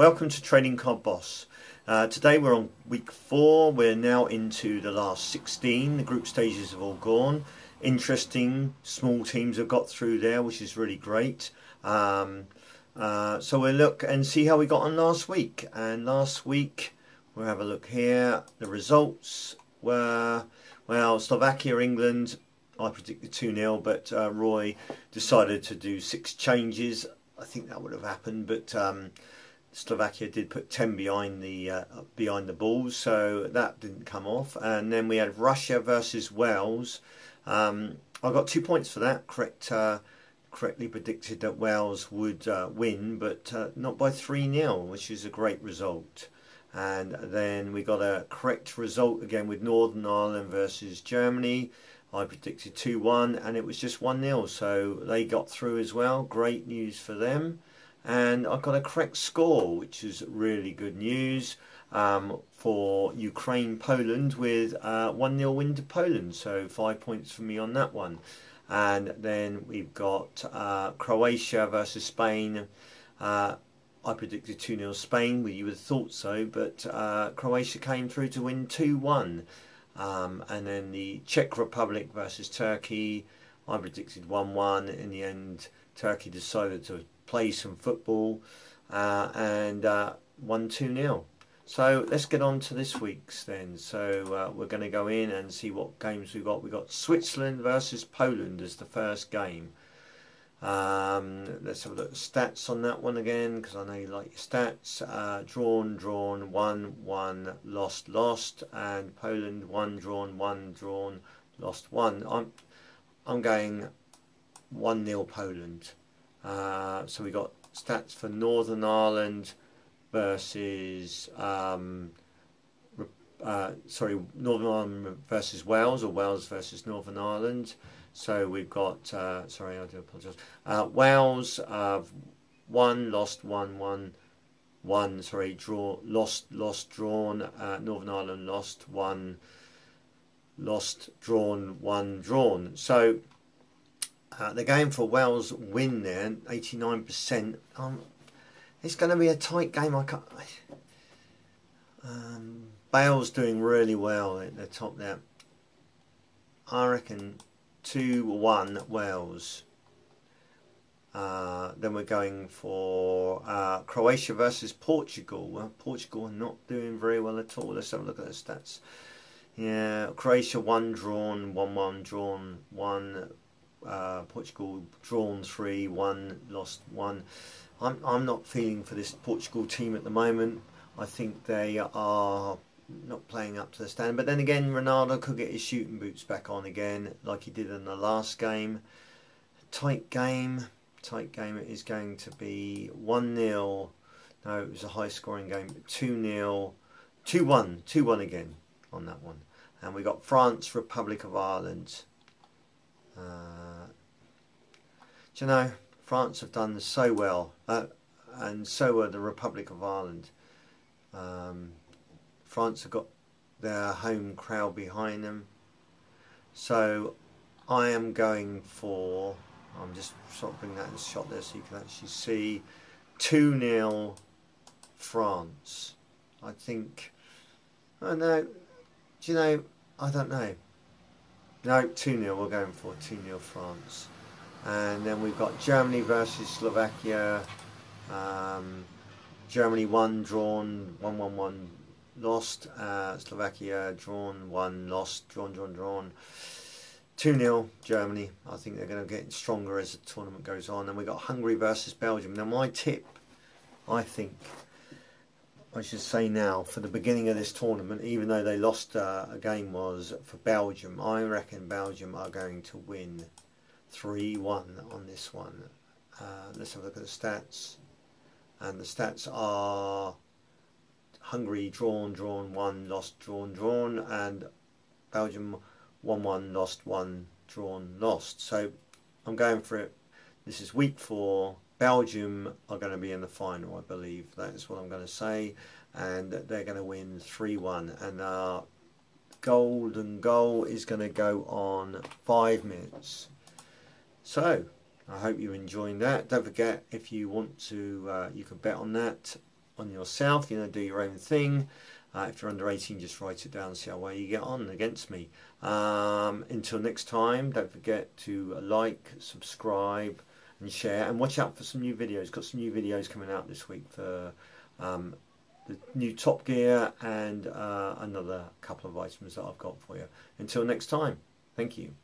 Welcome to Trading Card Boss. Uh, today we're on week four. We're now into the last 16. The group stages have all gone. Interesting small teams have got through there, which is really great. Um, uh, so we'll look and see how we got on last week. And last week, we'll have a look here. The results were, well, Slovakia, England, I predicted 2 0, but uh, Roy decided to do six changes. I think that would have happened, but um, Slovakia did put 10 behind the uh, behind the balls, so that didn't come off. And then we had Russia versus Wales. Um, I got two points for that. Correct, uh, correctly predicted that Wales would uh, win, but uh, not by 3 0, which is a great result. And then we got a correct result again with Northern Ireland versus Germany. I predicted 2 1 and it was just 1 0, so they got through as well. Great news for them. And I got a correct score, which is really good news um, for Ukraine Poland with uh, 1 0 win to Poland, so five points for me on that one. And then we've got uh, Croatia versus Spain. Uh, I predicted 2 0 Spain, well, you would have thought so, but uh, Croatia came through to win 2 1. Um, and then the Czech Republic versus Turkey, I predicted 1 1. In the end, Turkey decided to play some football uh, and uh, 1 2 0. So let's get on to this week's then. So uh, we're going to go in and see what games we've got. We've got Switzerland versus Poland as the first game. Um, let's have a look at stats on that one again because I know you like your stats. Uh, drawn, drawn, one, one, lost, lost, and Poland one, drawn, one, drawn, lost, one. I'm I'm going one nil Poland. Uh, so we got stats for Northern Ireland versus um, uh, sorry Northern Ireland versus Wales or Wales versus Northern Ireland. So we've got, uh, sorry, I do apologise. Uh, Wales, uh, one, lost, one, one, one, sorry, draw, lost, lost, drawn. Uh, Northern Ireland lost, one, lost, drawn, one, drawn. So uh, the game for Wales win there, 89%. Um, it's going to be a tight game. I can't. Um, Bale's doing really well at the top there. I reckon 2 1 Wales. Uh, then we're going for uh, Croatia versus Portugal. Well, Portugal are not doing very well at all. Let's have a look at the stats. Yeah, Croatia 1 drawn, 1 1 drawn, 1. Uh, Portugal drawn 3, 1 lost 1. I'm, I'm not feeling for this Portugal team at the moment. I think they are not playing up to the standard. But then again, Ronaldo could get his shooting boots back on again, like he did in the last game. Tight game. Tight game. It is going to be 1 0. No, it was a high scoring game. 2 0. 2 1. 2 1 again on that one. And we got France, Republic of Ireland. Uh, do you know, France have done so well. Uh, and so are the Republic of Ireland. Um, France have got their home crowd behind them. So I am going for, I'm just sort of bring that in shot there so you can actually see, 2 0 France. I think, I know, do you know, I don't know. No, 2 0 we're going for, 2 0 France. And then we've got Germany versus Slovakia. Um, Germany 1 drawn, 1 1 1 lost. Uh, Slovakia drawn, one lost, drawn, drawn, drawn. 2 0 Germany. I think they're going to get stronger as the tournament goes on. And we've got Hungary versus Belgium. Now, my tip, I think, I should say now, for the beginning of this tournament, even though they lost uh, a game, was for Belgium. I reckon Belgium are going to win 3 1 on this one. Uh, let's have a look at the stats. And the stats are Hungary drawn, drawn, one, lost, drawn, drawn, and Belgium 1 1, lost, 1, drawn, lost. So I'm going for it. This is week four. Belgium are going to be in the final, I believe. That's what I'm going to say. And they're going to win 3 1. And our golden goal is going to go on five minutes. So I hope you're enjoying that. Don't forget, if you want to, uh, you can bet on that on yourself. You know, do your own thing. Uh, if you're under 18, just write it down, and see how well you get on against me. Um, until next time, don't forget to like, subscribe, and share. And watch out for some new videos. Got some new videos coming out this week for um, the new Top Gear and uh, another couple of items that I've got for you. Until next time, thank you.